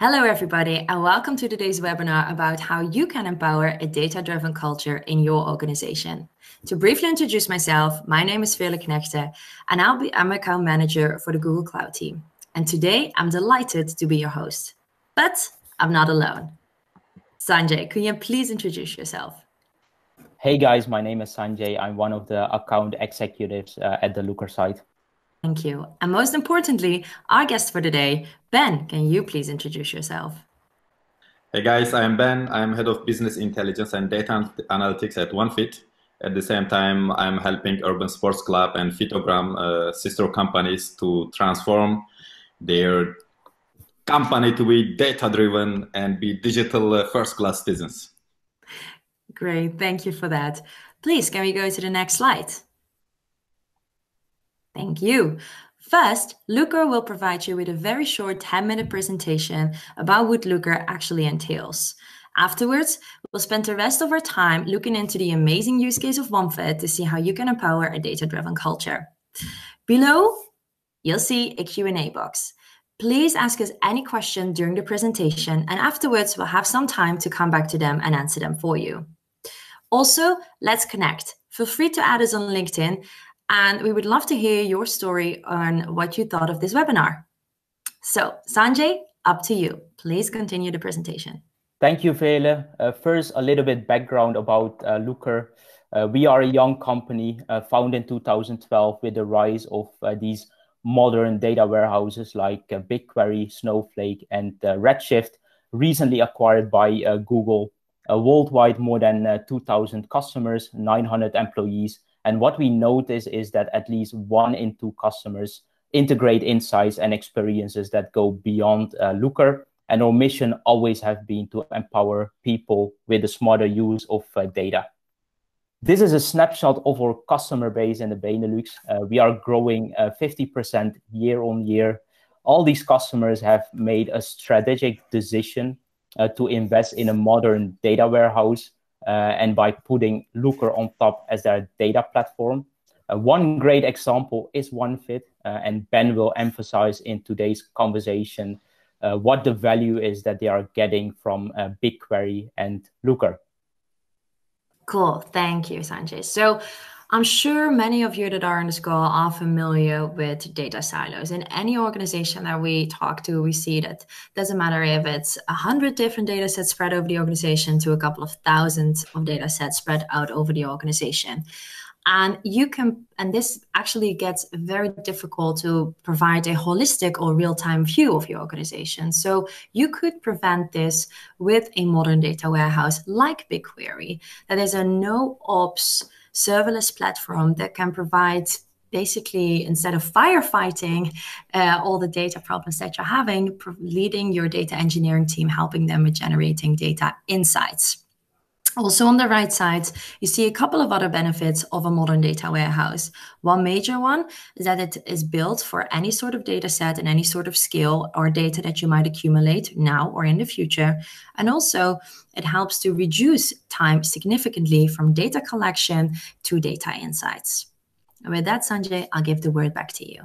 Hello, everybody, and welcome to today's webinar about how you can empower a data-driven culture in your organization. To briefly introduce myself, my name is Veerle Knechte, and I'll be, I'm account manager for the Google Cloud team. And today, I'm delighted to be your host. But I'm not alone. Sanjay, can you please introduce yourself? Hey guys, my name is Sanjay. I'm one of the account executives uh, at the Looker site. Thank you. And most importantly, our guest for today, Ben, can you please introduce yourself? Hey guys, I'm Ben. I'm head of business intelligence and data analytics at OneFit. At the same time, I'm helping Urban Sports Club and Fitogram, uh, sister companies, to transform their company to be data driven and be digital uh, first class citizens. Great, thank you for that. Please, can we go to the next slide? Thank you. First, Looker will provide you with a very short 10-minute presentation about what Looker actually entails. Afterwards, we'll spend the rest of our time looking into the amazing use case of OneFit to see how you can empower a data-driven culture. Below, you'll see a Q&A box. Please ask us any question during the presentation, and afterwards we'll have some time to come back to them and answer them for you. Also, let's connect. Feel free to add us on LinkedIn and we would love to hear your story on what you thought of this webinar. So, Sanjay, up to you. Please continue the presentation. Thank you, Veerle. Uh, first, a little bit background about uh, Looker. Uh, we are a young company uh, founded in 2012 with the rise of uh, these modern data warehouses like uh, BigQuery, Snowflake, and Redshift, recently acquired by Google. worldwide, more than 2,000 customers, 900 employees, and what we notice is that at least one in two customers integrate insights and experiences that go beyond uh, Looker. And our mission always have been to empower people with a smarter use of uh, data. This is a snapshot of our customer base in the Benelux. Uh, we are growing 50% uh, year on year. All these customers have made a strategic decision uh, to invest in a modern data warehouse and by putting Looker on top as their data platform. Uh, one great example is OneFit, uh, and Ben will emphasize in today's conversation what the value is that they are getting from BigQuery and Looker. Cool. Thank you, Sanjay. So I'm sure many of you that are on this call are familiar with data silos. In any organization that we talk to, we see that doesn't matter if it's a hundred different data sets spread over the organization to a couple of thousands of data sets spread out over the organization. And you can, and this actually gets very difficult to provide a holistic or real time view of your organization. So you could prevent this with a modern data warehouse like BigQuery that is a no ops serverless platform that can provide basically instead of firefighting uh, all the data problems that you're having leading your data engineering team helping them with generating data insights also on the right side, you see a couple of other benefits of a modern data warehouse. One major one is that it is built for any sort of data set and any sort of scale or data that you might accumulate now or in the future. And also it helps to reduce time significantly from data collection to data insights. And with that, Sanjay, I'll give the word back to you.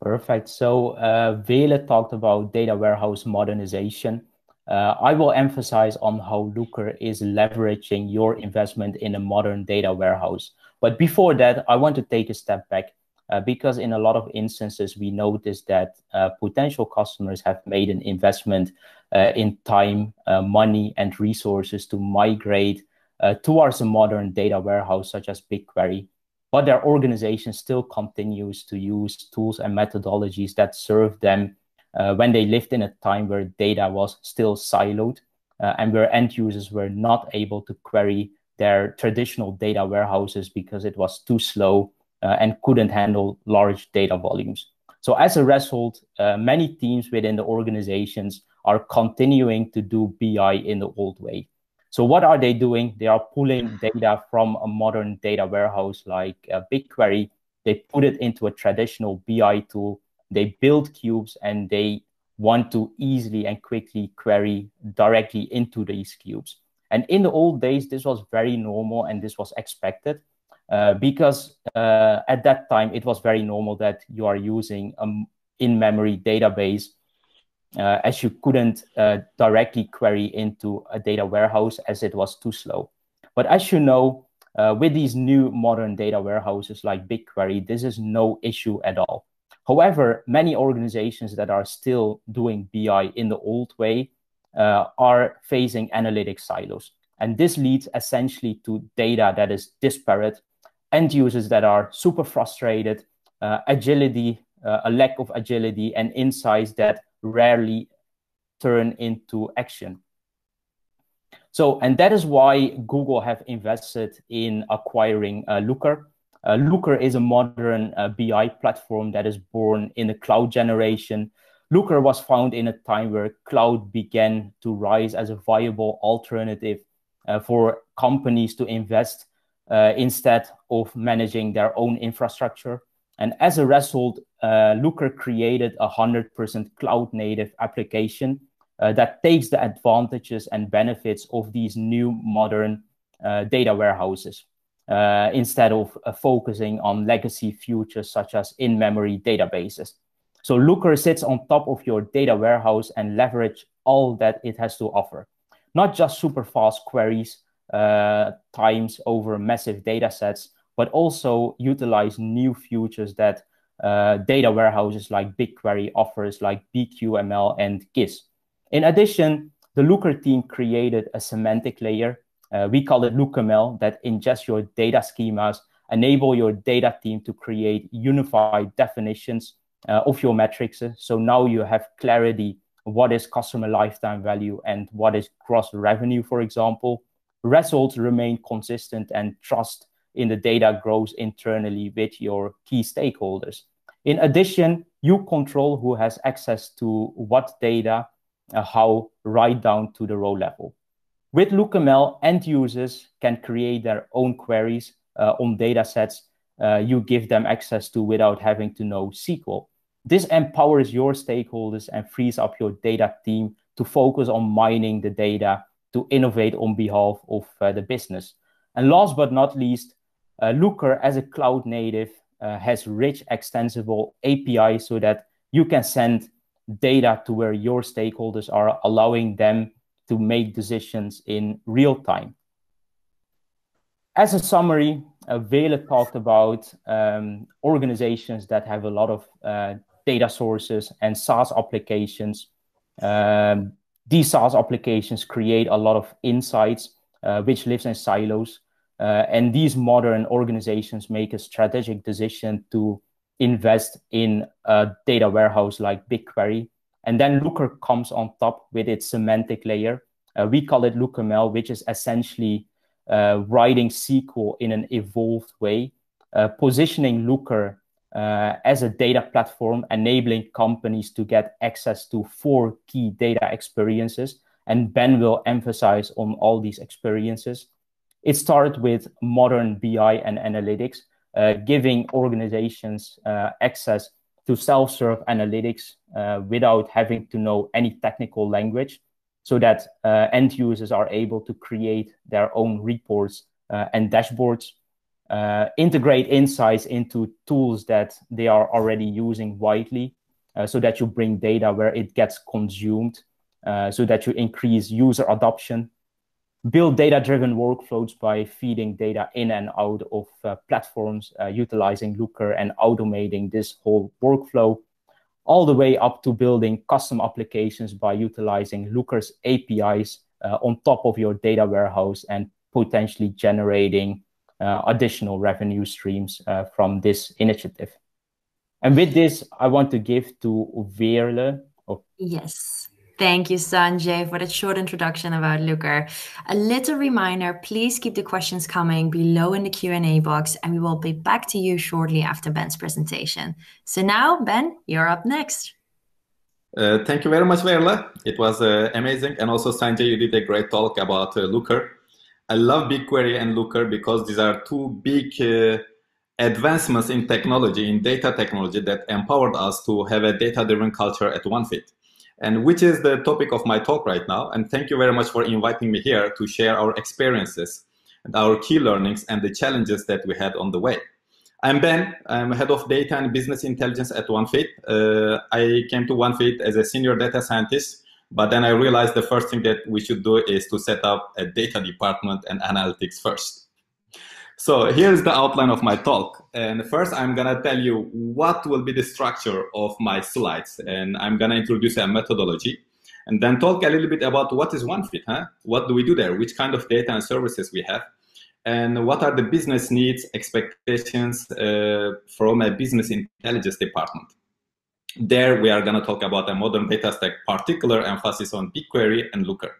Perfect. So uh, Veerle talked about data warehouse modernization. Uh, I will emphasize on how Looker is leveraging your investment in a modern data warehouse. But before that, I want to take a step back uh, because in a lot of instances, we notice that uh, potential customers have made an investment uh, in time, uh, money, and resources to migrate uh, towards a modern data warehouse such as BigQuery. But their organization still continues to use tools and methodologies that serve them uh, when they lived in a time where data was still siloed uh, and where end users were not able to query their traditional data warehouses because it was too slow uh, and couldn't handle large data volumes. So as a result, uh, many teams within the organizations are continuing to do BI in the old way. So what are they doing? They are pulling data from a modern data warehouse like uh, BigQuery. They put it into a traditional BI tool they build cubes and they want to easily and quickly query directly into these cubes. And in the old days, this was very normal and this was expected uh, because uh, at that time, it was very normal that you are using an in-memory database uh, as you couldn't uh, directly query into a data warehouse as it was too slow. But as you know, uh, with these new modern data warehouses like BigQuery, this is no issue at all. However, many organizations that are still doing BI in the old way uh, are facing analytic silos. And this leads essentially to data that is disparate, end users that are super frustrated, uh, agility, uh, a lack of agility, and insights that rarely turn into action. So, and that is why Google have invested in acquiring uh, Looker. Uh, Looker is a modern uh, BI platform that is born in the cloud generation. Looker was found in a time where cloud began to rise as a viable alternative uh, for companies to invest uh, instead of managing their own infrastructure. And as a result, uh, Looker created a 100% cloud native application uh, that takes the advantages and benefits of these new modern data warehouses uh, instead of uh, focusing on legacy features such as in-memory databases. So Looker sits on top of your data warehouse and leverage all that it has to offer. Not just super fast queries uh, times over massive data sets, but also utilize new features that uh, data warehouses like BigQuery offers, like BQML and GIS. In addition, the Looker team created a semantic layer. Uh, we call it LookML that ingests your data schemas, enable your data team to create unified definitions uh, of your metrics. So now you have clarity what is customer lifetime value and what is gross revenue, for example. Results remain consistent and trust in the data grows internally with your key stakeholders. In addition, you control who has access to what data, uh, how, right down to the row level. With LookML, end users can create their own queries uh, on data sets uh, you give them access to without having to know SQL. This empowers your stakeholders and frees up your data team to focus on mining the data to innovate on behalf of uh, the business. And last but not least, uh, Looker as a cloud native uh, has rich extensible API so that you can send data to where your stakeholders are, allowing them to make decisions in real time. As a summary, uh, talked about um, organizations that have a lot of uh, data sources and SaaS applications. Um, these SaaS applications create a lot of insights, uh, which lives in silos. Uh, and these modern organizations make a strategic decision to invest in a data warehouse like BigQuery. And then Looker comes on top with its semantic layer. Uh, we call it LookML, which is essentially uh, writing SQL in an evolved way, uh, positioning Looker uh, as a data platform, enabling companies to get access to four key data experiences. And Ben will emphasize on all these experiences. It started with modern BI and analytics, uh, giving organizations uh, access to self-serve analytics uh, without having to know any technical language so that uh, end users are able to create their own reports uh, and dashboards uh, integrate insights into tools that they are already using widely uh, so that you bring data where it gets consumed uh, so that you increase user adoption build data-driven workflows by feeding data in and out of uh, platforms uh, utilizing looker and automating this whole workflow all the way up to building custom applications by utilizing looker's apis uh, on top of your data warehouse and potentially generating uh, additional revenue streams uh, from this initiative. And with this, I want to give to Veerle. Oh. Yes. Thank you, Sanjay, for that short introduction about Looker. A little reminder, please keep the questions coming below in the Q&A box, and we will be back to you shortly after Ben's presentation. So now, Ben, you're up next. Uh, thank you very much, Veerle. It was uh, amazing. And also, Sanjay, you did a great talk about uh, Looker. I love BigQuery and Looker because these are two big uh, advancements in technology, in data technology that empowered us to have a data-driven culture at OneFit. And which is the topic of my talk right now. And thank you very much for inviting me here to share our experiences and our key learnings and the challenges that we had on the way. I'm Ben. I'm head of data and business intelligence at OneFit. Uh, I came to OneFit as a senior data scientist, but then I realized the first thing that we should do is to set up a data department and analytics first. So here's the outline of my talk. And first, I'm gonna tell you what will be the structure of my slides, and I'm gonna introduce a methodology, and then talk a little bit about what is OneFit, huh? What do we do there? Which kind of data and services we have? and what are the business needs, expectations uh, from a business intelligence department. There we are going to talk about a modern data stack, particular emphasis on BigQuery and Looker.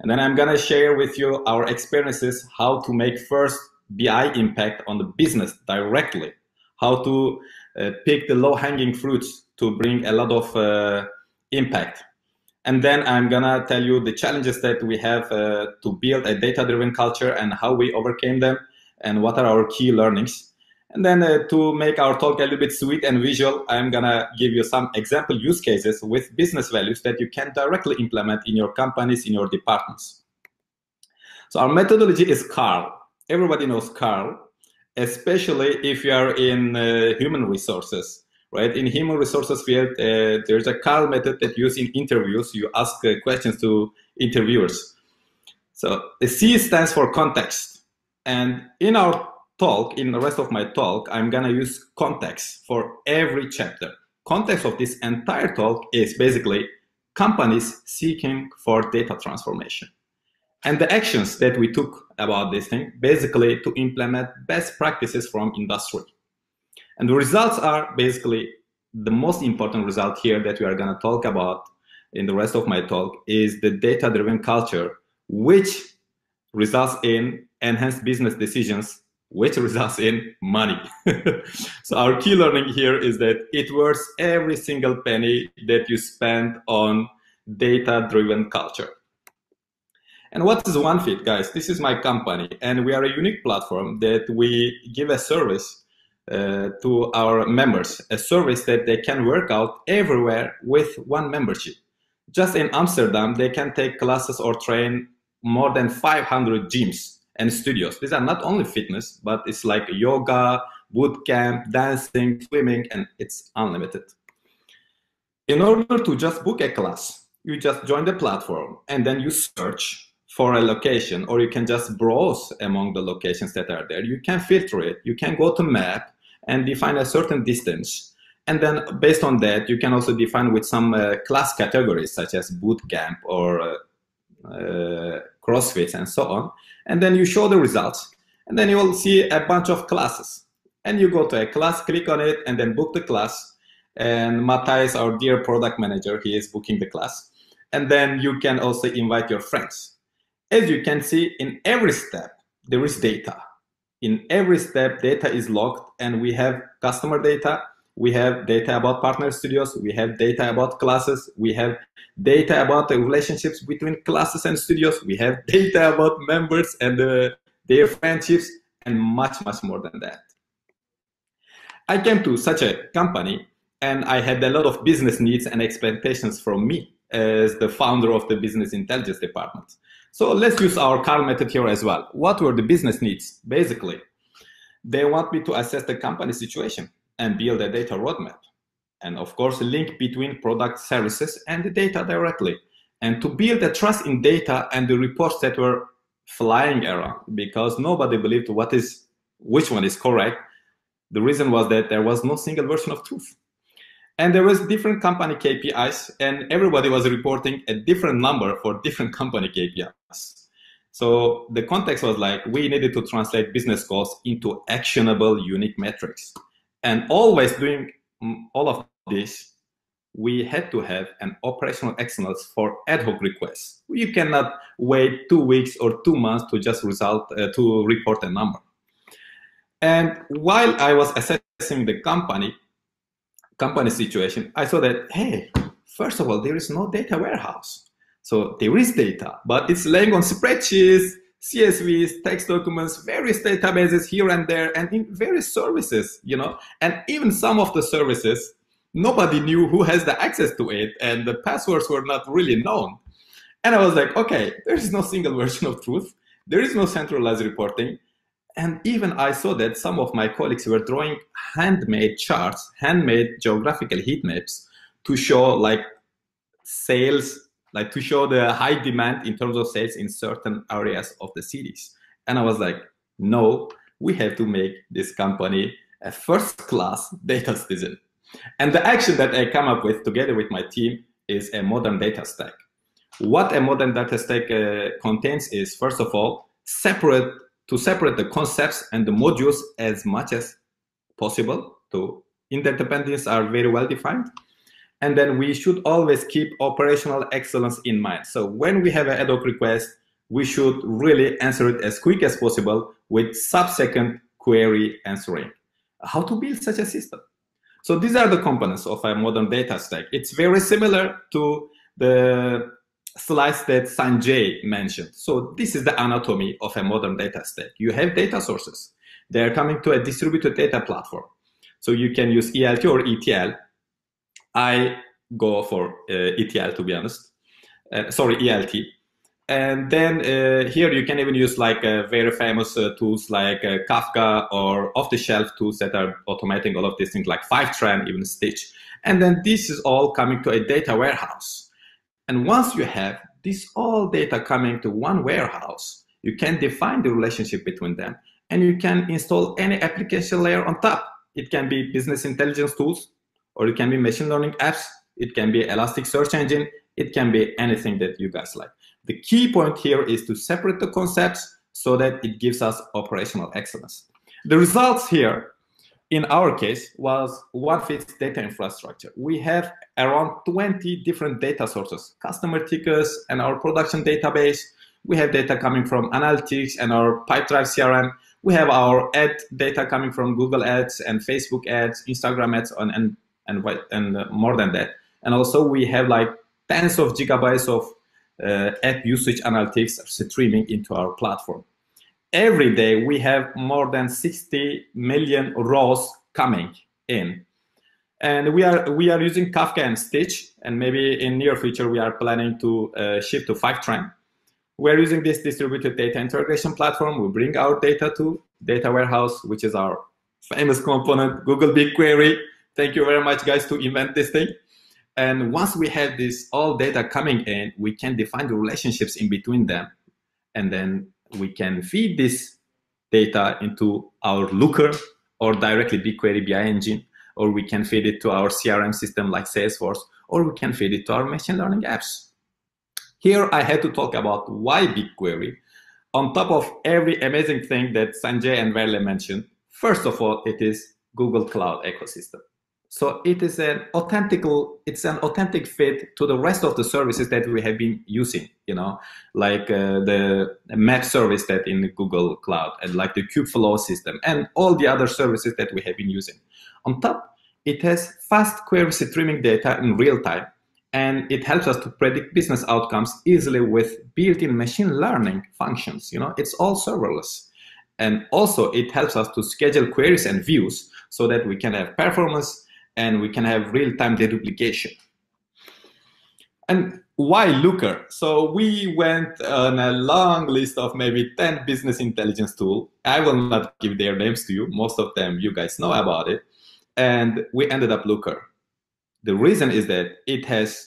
And then I'm going to share with you our experiences, how to make first BI impact on the business directly, how to uh, pick the low hanging fruits to bring a lot of uh, impact and then I'm gonna tell you the challenges that we have uh, to build a data-driven culture and how we overcame them and what are our key learnings. And then uh, to make our talk a little bit sweet and visual, I'm gonna give you some example use cases with business values that you can directly implement in your companies, in your departments. So our methodology is CARL. Everybody knows CARL, especially if you are in uh, human resources right? In human resources field, uh, there's a CARL method that used in interviews. You ask uh, questions to interviewers. So the C stands for context. And in our talk, in the rest of my talk, I'm gonna use context for every chapter. Context of this entire talk is basically companies seeking for data transformation. And the actions that we took about this thing, basically to implement best practices from industry. And the results are basically the most important result here that we are going to talk about in the rest of my talk is the data driven culture, which results in enhanced business decisions, which results in money. so, our key learning here is that it worth every single penny that you spend on data driven culture. And what is OneFit, guys? This is my company, and we are a unique platform that we give a service uh, to our members, a service that they can work out everywhere with one membership. Just in Amsterdam, they can take classes or train more than 500 gyms and studios. These are not only fitness, but it's like yoga, boot camp, dancing, swimming, and it's unlimited. In order to just book a class, you just join the platform and then you search for a location or you can just browse among the locations that are there. You can filter it. You can go to map and define a certain distance. And then based on that, you can also define with some uh, class categories such as boot camp or uh, uh, CrossFit and so on. And then you show the results. And then you will see a bunch of classes. And you go to a class, click on it, and then book the class. And Matthias, our dear product manager, he is booking the class. And then you can also invite your friends. As you can see, in every step, there is data in every step, data is logged and we have customer data, we have data about partner studios, we have data about classes, we have data about the relationships between classes and studios, we have data about members and uh, their friendships, and much, much more than that. I came to such a company and I had a lot of business needs and expectations from me as the founder of the business intelligence department. So let's use our CARL method here as well. What were the business needs? Basically, they want me to assess the company situation and build a data roadmap. And of course, link between product services and the data directly. And to build a trust in data and the reports that were flying around because nobody believed what is which one is correct. The reason was that there was no single version of truth and there was different company KPIs, and everybody was reporting a different number for different company KPIs. So the context was like we needed to translate business goals into actionable, unique metrics, and always doing mm, all of this, we had to have an operational excellence for ad hoc requests. You cannot wait two weeks or two months to just result uh, to report a number. And while I was assessing the company, company situation, I saw that, hey, first of all, there is no data warehouse. So there is data, but it's laying on spreadsheets, CSVs, text documents, various databases here and there, and in various services, you know, and even some of the services, nobody knew who has the access to it, and the passwords were not really known. And I was like, okay, there is no single version of truth. There is no centralized reporting. And even I saw that some of my colleagues were drawing handmade charts, handmade geographical heat maps to show like sales, like to show the high demand in terms of sales in certain areas of the cities. And I was like, no, we have to make this company a first class data citizen. And the action that I come up with together with my team is a modern data stack. What a modern data stack uh, contains is, first of all, separate to separate the concepts and the modules as much as possible. So interdependence are very well defined. And then we should always keep operational excellence in mind. So when we have an ad hoc request, we should really answer it as quick as possible with sub-second query answering. How to build such a system? So these are the components of a modern data stack. It's very similar to the slides that Sanjay mentioned. So this is the anatomy of a modern data stack. You have data sources. They're coming to a distributed data platform. So you can use ELT or ETL. I go for uh, ETL to be honest. Uh, sorry, ELT. And then uh, here you can even use like uh, very famous uh, tools like uh, Kafka or off-the-shelf tools that are automating all of these things like Fivetran, even Stitch. And then this is all coming to a data warehouse. And once you have this all data coming to one warehouse, you can define the relationship between them and you can install any application layer on top. It can be business intelligence tools, or it can be machine learning apps. It can be Elastic Search Engine. It can be anything that you guys like. The key point here is to separate the concepts so that it gives us operational excellence. The results here in our case was OneFit's data infrastructure. We have around 20 different data sources, customer tickets and our production database. We have data coming from analytics and our Pipedrive CRM. We have our ad data coming from Google Ads and Facebook ads, Instagram ads, and, and, and, and more than that. And also we have like tens of gigabytes of uh, app usage analytics streaming into our platform every day we have more than 60 million rows coming in. And we are we are using kafka and stitch and maybe in near future we are planning to uh, shift to fivetran. We're using this distributed data integration platform. We bring our data to data warehouse which is our famous component google bigquery. Thank you very much guys to invent this thing. And once we have this all data coming in we can define the relationships in between them and then we can feed this data into our Looker or directly BigQuery BI engine, or we can feed it to our CRM system like Salesforce, or we can feed it to our machine learning apps. Here I had to talk about why BigQuery. On top of every amazing thing that Sanjay and Veerle mentioned, first of all, it is Google Cloud ecosystem. So it is an authentic, it's an authentic fit to the rest of the services that we have been using, you know, like uh, the map service that in Google Cloud and like the Kubeflow system and all the other services that we have been using. On top, it has fast query streaming data in real time and it helps us to predict business outcomes easily with built-in machine learning functions. You know, it's all serverless. And also it helps us to schedule queries and views so that we can have performance and we can have real-time deduplication. And why Looker? So we went on a long list of maybe 10 business intelligence tools. I will not give their names to you. Most of them you guys know about it. And we ended up Looker. The reason is that it has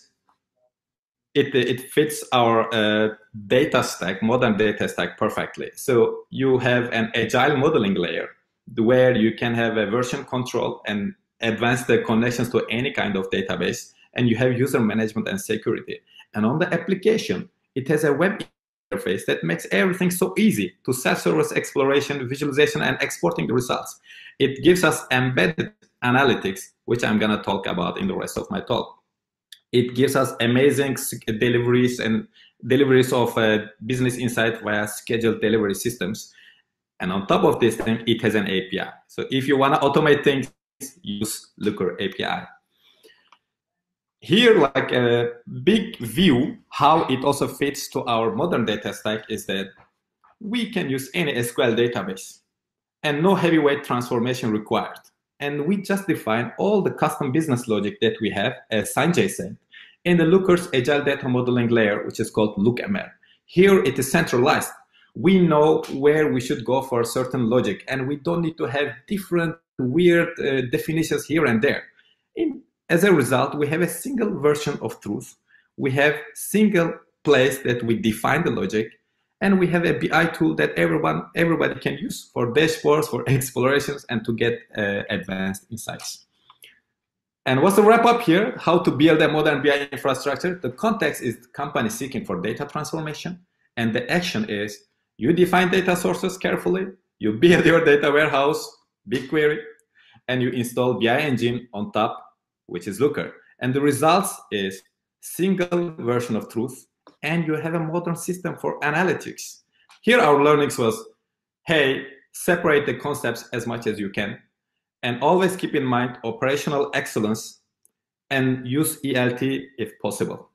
it, it fits our uh, data stack, modern data stack perfectly. So you have an agile modeling layer where you can have a version control and advance the connections to any kind of database, and you have user management and security. And on the application, it has a web interface that makes everything so easy to self-service exploration, visualization, and exporting the results. It gives us embedded analytics, which I'm going to talk about in the rest of my talk. It gives us amazing deliveries and deliveries of uh, business insight via scheduled delivery systems. And on top of this thing, it has an API. So if you want to automate things, use Looker API. Here, like a big view, how it also fits to our modern data stack is that we can use any SQL database and no heavyweight transformation required. And we just define all the custom business logic that we have, as said, in the Looker's Agile Data Modeling layer, which is called LookML. Here it is centralized. we know where we should go for a certain logic, and we don't need to have different weird uh, definitions here and there. As a result, we have a single version of truth. We have single place that we define the logic, and we have a BI tool that everyone everybody can use for dashboards, for explorations, and to get uh, advanced insights. And what's the wrap up here? How to build a modern BI infrastructure? The context is company seeking for data transformation, and the action is you define data sources carefully, you build your data warehouse, BigQuery, and you install BI engine on top, which is Looker. And the results is single version of truth, and you have a modern system for analytics. Here our learnings was, hey, separate the concepts as much as you can, and always keep in mind operational excellence and use ELT if possible.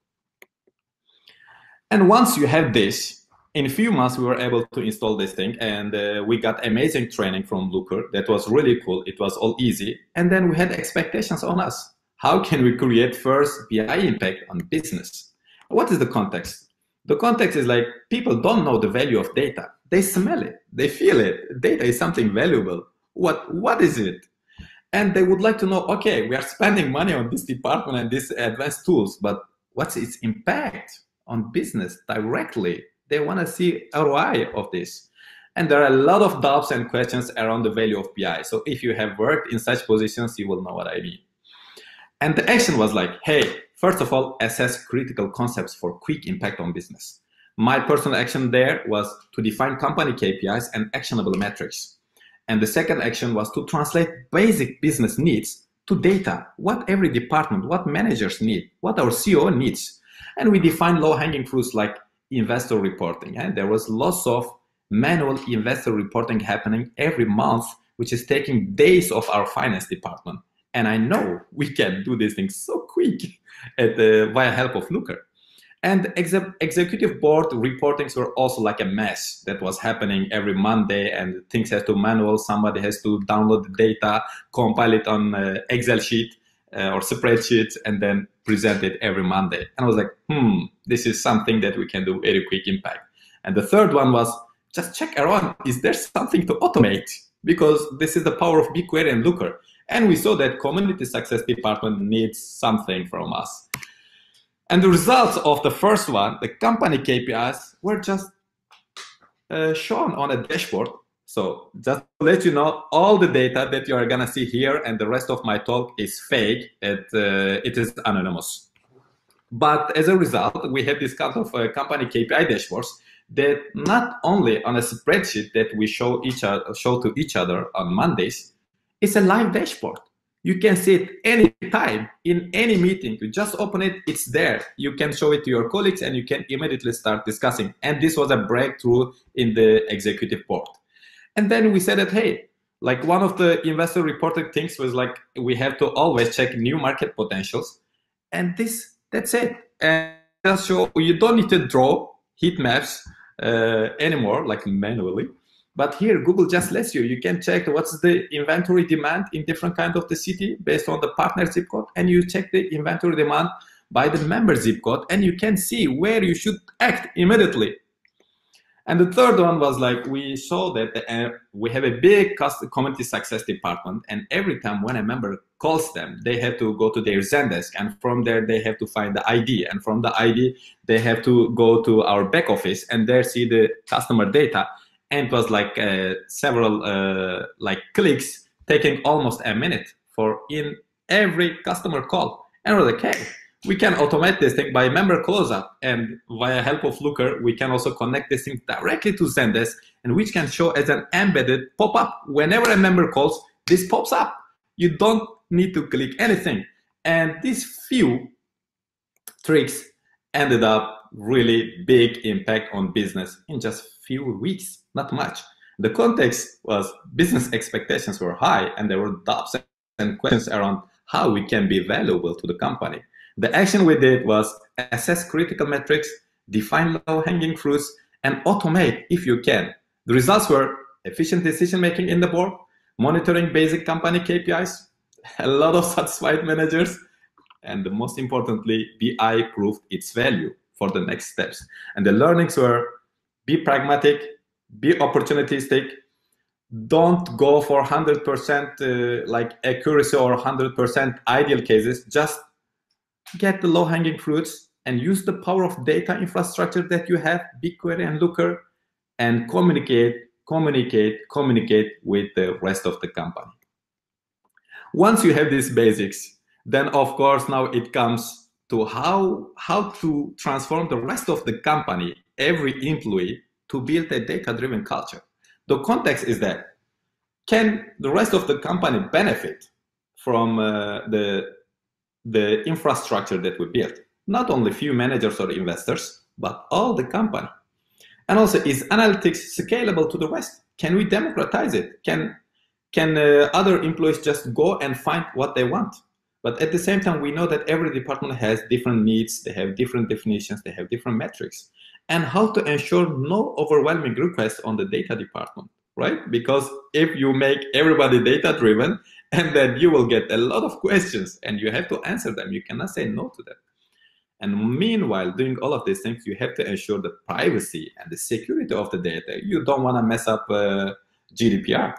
And once you have this, in a few months we were able to install this thing and uh, we got amazing training from Looker that was really cool. It was all easy. And then we had expectations on us. How can we create first BI impact on business? What is the context? The context is like people don't know the value of data. They smell it, they feel it. Data is something valuable. What what is it? And they would like to know, okay, we are spending money on this department and these advanced tools, but what's its impact on business directly? They want to see ROI of this. And there are a lot of doubts and questions around the value of BI. So if you have worked in such positions, you will know what I mean. And the action was like, hey, first of all, assess critical concepts for quick impact on business. My personal action there was to define company KPIs and actionable metrics. And the second action was to translate basic business needs to data, what every department, what managers need, what our CEO needs. And we define low hanging fruits like investor reporting. And there was lots of manual investor reporting happening every month, which is taking days of our finance department. And I know we can do these things so quick at the, via help of Looker. And ex executive board reportings were also like a mess that was happening every Monday, and things have to manual. Somebody has to download the data, compile it on uh, Excel sheet uh, or spreadsheet, and then present it every Monday. And I was like, hmm, this is something that we can do very quick impact. And the third one was just check around, is there something to automate? Because this is the power of BigQuery and Looker. And we saw that community success department needs something from us. And the results of the first one, the company KPIs, were just uh, shown on a dashboard. So just to let you know, all the data that you are gonna see here and the rest of my talk is fake. It, uh, it is anonymous. But as a result, we have this kind of uh, company KPI dashboards that not only on a spreadsheet that we show each other, show to each other on Mondays, it's a live dashboard. You can see it anytime in any meeting. You just open it, it's there. You can show it to your colleagues and you can immediately start discussing. And this was a breakthrough in the executive board. And then we said that, hey, like one of the investor reported things was like we have to always check new market potentials. And this, that's it. And just show you don't need to draw heat maps uh, anymore, like manually. But here, Google just lets you. You can check what's the inventory demand in different kind of the city based on the partner zip code, and you check the inventory demand by the member zip code, and you can see where you should act immediately. And the third one was like we saw that uh, we have a big community success department, and every time when a member calls them, they have to go to their Zendesk, and from there they have to find the ID, and from the ID they have to go to our back office, and there see the customer data and it was like uh, several uh, like clicks taking almost a minute for in every customer call. And we're like hey we can automate this thing by member closeup and via help of looker we can also connect this thing directly to zendesk and which can show as an embedded pop-up whenever a member calls this pops up you don't need to click anything and these few tricks ended up really big impact on business in just few weeks not much. The context was business expectations were high and there were doubts and questions around how we can be valuable to the company. The action we did was assess critical metrics, define low-hanging fruits, and automate if you can. The results were efficient decision making in the board, monitoring basic company KPIs, a lot of satisfied managers, and most importantly, BI proved its value for the next steps. And the learnings were be pragmatic, be opportunistic don't go for 100% uh, like accuracy or 100% ideal cases just get the low hanging fruits and use the power of data infrastructure that you have bigquery and looker and communicate communicate communicate with the rest of the company. Once you have these basics then of course now it comes to how how to transform the rest of the company every employee to build a data driven culture. The context is that can the rest of the company benefit from uh, the the infrastructure that we built not only few managers or investors but all the company and also is analytics scalable to the West? can we democratize it can can uh, other employees just go and find what they want but at the same time, we know that every department has different needs, they have different definitions, they have different metrics. And how to ensure no overwhelming requests on the data department, right? Because if you make everybody data driven, and then you will get a lot of questions and you have to answer them. You cannot say no to them. And meanwhile, doing all of these things, you have to ensure the privacy and the security of the data. You don't want to mess up uh, GDPR.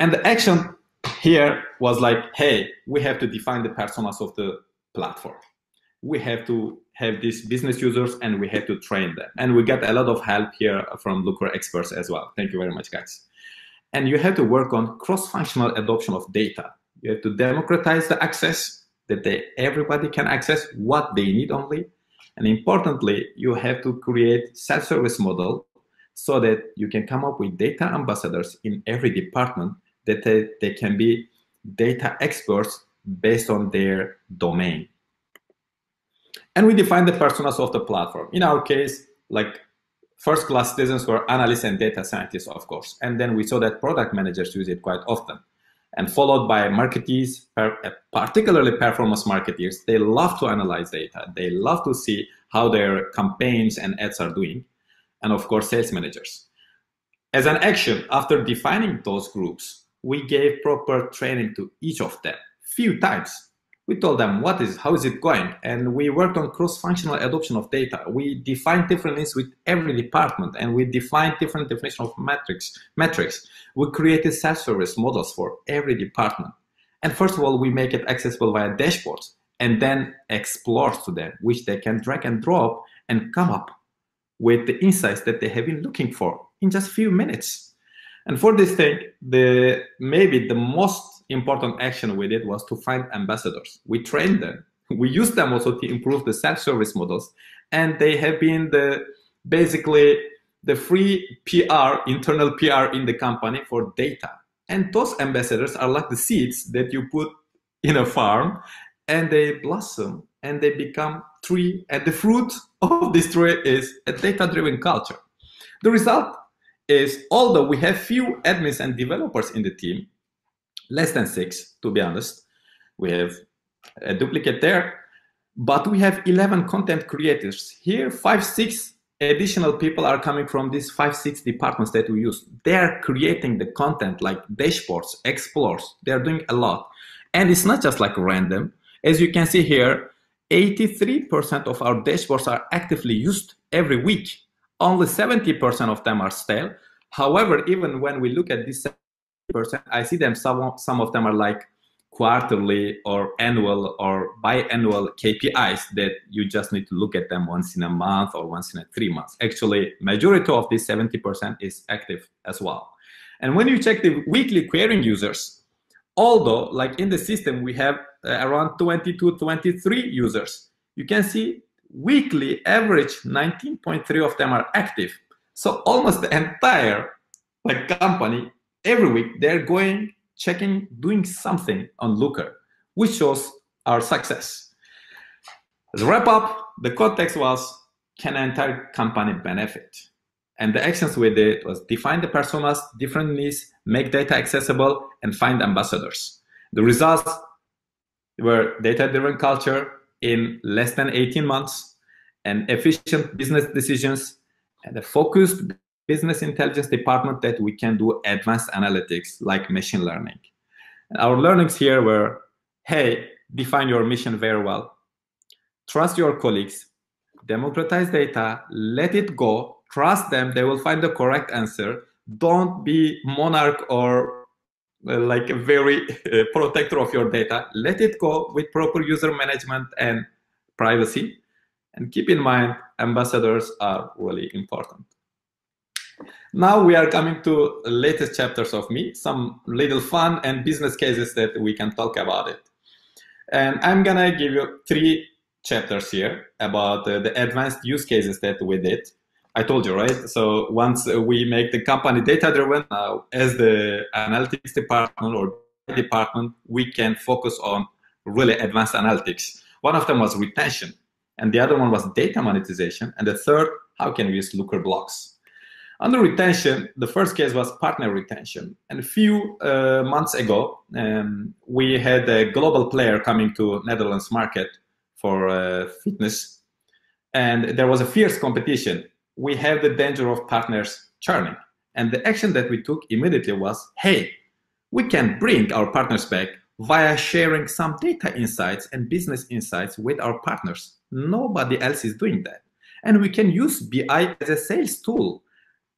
And the action here was like, hey, we have to define the personas of the platform. We have to have these business users and we have to train them. And we got a lot of help here from Looker experts as well. Thank you very much, guys. And you have to work on cross-functional adoption of data. You have to democratize the access that they, everybody can access what they need only. And importantly, you have to create self-service model so that you can come up with data ambassadors in every department that they, they can be data experts based on their domain. And we define the personas of the platform. In our case, like first class citizens were analysts and data scientists, of course. And then we saw that product managers use it quite often. And followed by marketeers, uh, particularly performance marketeers. They love to analyze data. They love to see how their campaigns and ads are doing. And of course, sales managers. As an action, after defining those groups, we gave proper training to each of them few times we told them what is how is it going and we worked on cross-functional adoption of data. We defined different needs with every department and we defined different definition of metrics metrics. We created self-service models for every department. And first of all we make it accessible via dashboards and then explore to them which they can drag and drop and come up with the insights that they have been looking for in just a few minutes. And for this thing, the maybe the most important action we did was to find ambassadors. We trained them. We used them also to improve the self-service models, and they have been the basically the free PR, internal PR in the company for data. And those ambassadors are like the seeds that you put in a farm, and they blossom and they become tree. And the fruit of this tree is a data-driven culture. The result is although we have few admins and developers in the team, less than six, to be honest. We have a duplicate there, but we have 11 content creators. Here, five, six additional people are coming from these five, six departments that we use. They are creating the content like dashboards, explores. They are doing a lot. And it's not just like random. As you can see here, 83% of our dashboards are actively used every week. Only 70% of them are stale. However, even when we look at this percent. I see them, some, some of them are like quarterly or annual or biannual KPIs that you just need to look at them once in a month or once in a three months. Actually, majority of this 70% is active as well. And when you check the weekly querying users, although like in the system we have uh, around 22, 23 users, you can see weekly average 19.3 of them are active. So almost the entire like company every week they're going checking doing something on Looker, which shows our success. As a wrap up, the context was can an entire company benefit? And the actions we did was define the personas, different needs, make data accessible, and find ambassadors. The results were data-driven culture, in less than 18 months and efficient business decisions and a focused business intelligence department that we can do advanced analytics like machine learning. Our learnings here were, hey, define your mission very well. Trust your colleagues, democratize data, let it go, trust them. They will find the correct answer. Don't be monarch or uh, like a very uh, protector of your data. Let it go with proper user management and privacy. And keep in mind ambassadors are really important now we are coming to latest chapters of me some little fun and business cases that we can talk about it and i'm gonna give you three chapters here about uh, the advanced use cases that we did. I told you, right? So once we make the company data driven, uh, as the analytics department or department, we can focus on really advanced analytics. One of them was retention, and the other one was data monetization, and the third, how can we use Looker blocks? Under retention, the first case was partner retention. And a few uh, months ago, um, we had a global player coming to Netherlands market for uh, fitness, and there was a fierce competition. We have the danger of partners churning, and the action that we took immediately was, hey, we can bring our partners back via sharing some data insights and business insights with our partners. Nobody else is doing that. And we can use BI as a sales tool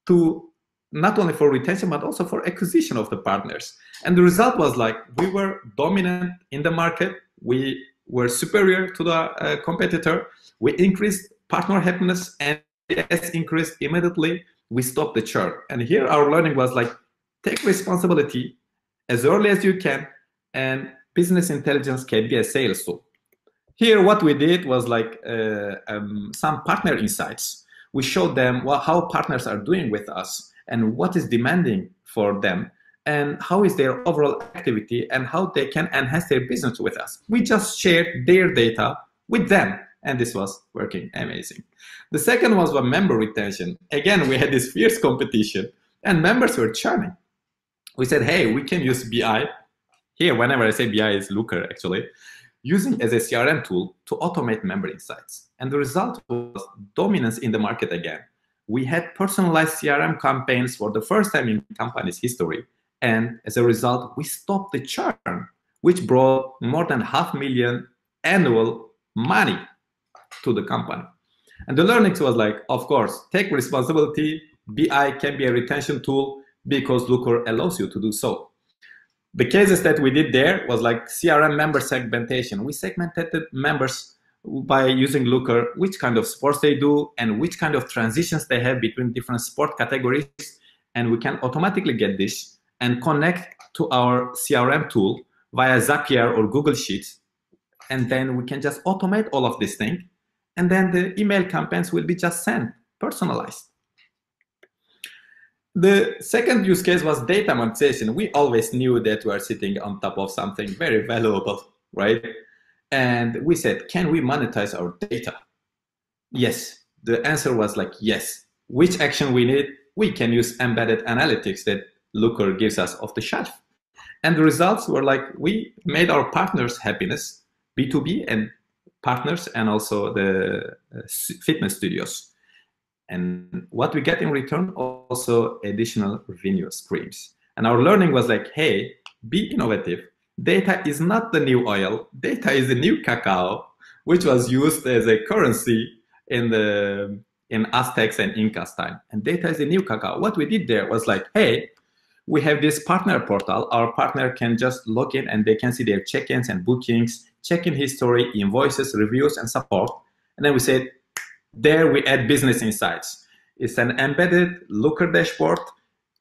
to not only for retention, but also for acquisition of the partners. And the result was like we were dominant in the market. We were superior to the uh, competitor. We increased partner happiness and yes, increased immediately. We stopped the churn. And here our learning was like, take responsibility as early as you can, and business intelligence can be a sales tool. Here, what we did was like uh, um, some partner insights. We showed them how partners are doing with us and what is demanding for them and how is their overall activity and how they can enhance their business with us. We just shared their data with them and this was working amazing. The second was about member retention. Again, we had this fierce competition and members were churning. We said, hey, we can use BI. Here, whenever I say BI is Looker actually, using as a CRM tool to automate member insights. And the result was dominance in the market again. We had personalized CRM campaigns for the first time in the company's history and as a result, we stopped the churn, which brought more than half million annual money to the company. And the learnings was like, of course, take responsibility. BI can be a retention tool because Looker allows you to do so. The cases that we did there was like CRM member segmentation. We segmented the members by using Looker, which kind of sports they do and which kind of transitions they have between different sport categories. And we can automatically get this and connect to our CRM tool via Zapier or Google Sheets. And then we can just automate all of this thing. And then the email campaigns will be just sent, personalized. The second use case was data monetization. We always knew that we are sitting on top of something very valuable, right? And we said, can we monetize our data? Yes. The answer was like, yes. Which action we need? We can use embedded analytics that Looker gives us off the shelf. And the results were like we made our partners happiness, B2B and partners, and also the uh, fitness studios. And what we get in return also additional revenue streams. And our learning was like, hey, be innovative. Data is not the new oil. Data is the new cacao, which was used as a currency in the in Aztecs and Incas time. And data is the new cacao. What we did there was like, hey, we have this partner portal. Our partner can just log in and they can see their check-ins and bookings, check-in history, invoices, reviews, and support. And then we said, there we add business insights. It's an embedded Looker dashboard,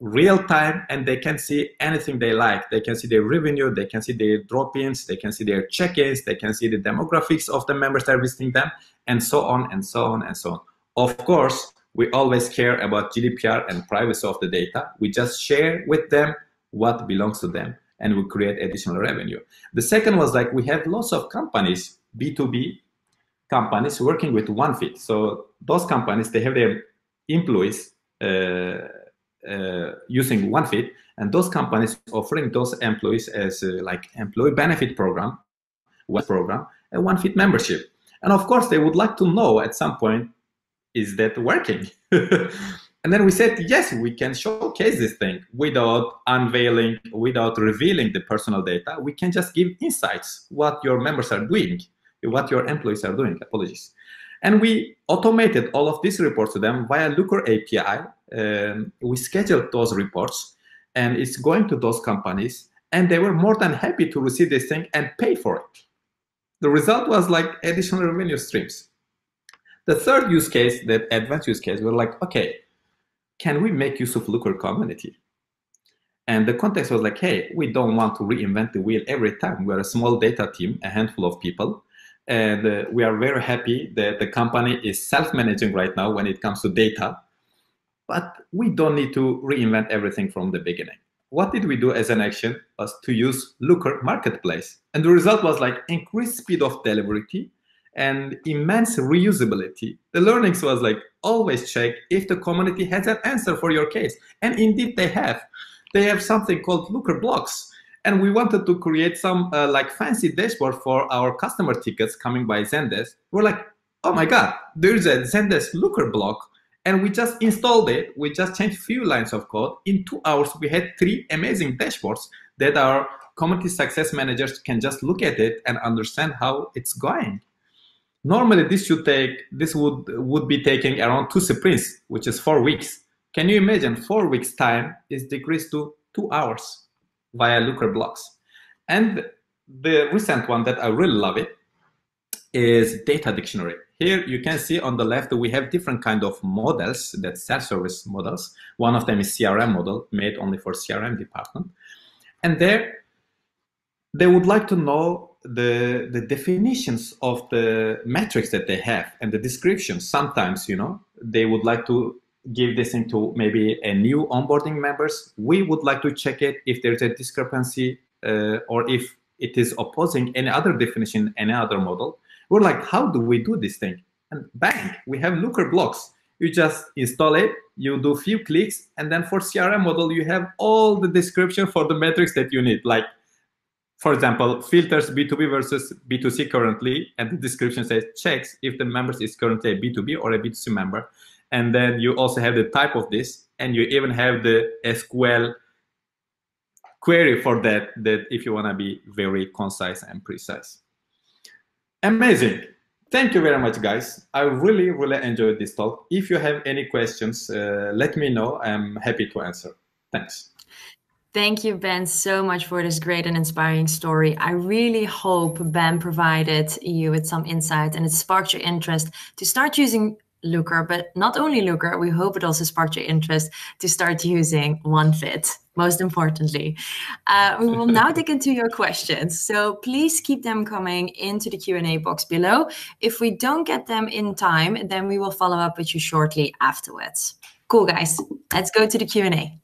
real time, and they can see anything they like. They can see their revenue, they can see their drop-ins, they can see their check-ins, they can see the demographics of the members that are visiting them, and so on and so on and so on. Of course, we always care about GDPR and privacy of the data. We just share with them what belongs to them and we create additional revenue. The second was like we have lots of companies, B2B companies working with one OneFit. So those companies, they have their employees uh, uh, using OneFit and those companies offering those employees as uh, like employee benefit program, one program, a OneFit membership. And of course, they would like to know at some point is that working? and then we said, yes, we can showcase this thing without unveiling, without revealing the personal data. We can just give insights, what your members are doing, what your employees are doing, apologies. And we automated all of these reports to them via Looker API. Um, we scheduled those reports and it's going to those companies and they were more than happy to receive this thing and pay for it. The result was like additional revenue streams. The third use case, the advanced use case, we're like, okay, can we make use of Looker community? And the context was like, hey, we don't want to reinvent the wheel every time. We're a small data team, a handful of people. And uh, we are very happy that the company is self-managing right now when it comes to data. But we don't need to reinvent everything from the beginning. What did we do as an action was to use Looker Marketplace. And the result was like increased speed of delivery and immense reusability. The learnings was like always check if the community has an answer for your case. And indeed they have they have something called Looker blocks. And we wanted to create some uh, like fancy dashboard for our customer tickets coming by Zendesk. We're like, oh my God, there's a Zendesk Looker block. And we just installed it. We just changed a few lines of code. In two hours, we had three amazing dashboards that our community success managers can just look at it and understand how it's going. Normally, this should take this would would be taking around two sprints, which is four weeks. Can you imagine four weeks time is decreased to two hours via Looker blocks? And the recent one that I really love it is data dictionary. Here you can see on the left we have different kind of models that self-service models. One of them is CRM model made only for CRM department. And there they would like to know the the definitions of the metrics that they have and the descriptions. Sometimes, you know, they would like to give this into maybe a new onboarding members, we would like to check it if there's a discrepancy uh, or if it is opposing any other definition, any other model. We're like, how do we do this thing? And bang, we have Looker blocks. You just install it, you do few clicks, and then for CRM model, you have all the description for the metrics that you need. Like, for example, filters B2B versus B2C currently, and the description says checks if the members is currently a B2B or a B2C member and then you also have the type of this and you even have the SQL query for that that if you want to be very concise and precise. Amazing. Thank you very much, guys. I really, really enjoyed this talk. If you have any questions, uh, let me know. I'm happy to answer. Thanks. Thank you, Ben, so much for this great and inspiring story. I really hope Ben provided you with some insight and it sparked your interest to start using Looker, but not only Looker, we hope it also sparked your interest to start using OneFit, most importantly. Uh, we will now dig into your questions. So please keep them coming into the Q&A box below. If we don't get them in time, then we will follow up with you shortly afterwards. Cool, guys. Let's go to the Q&A.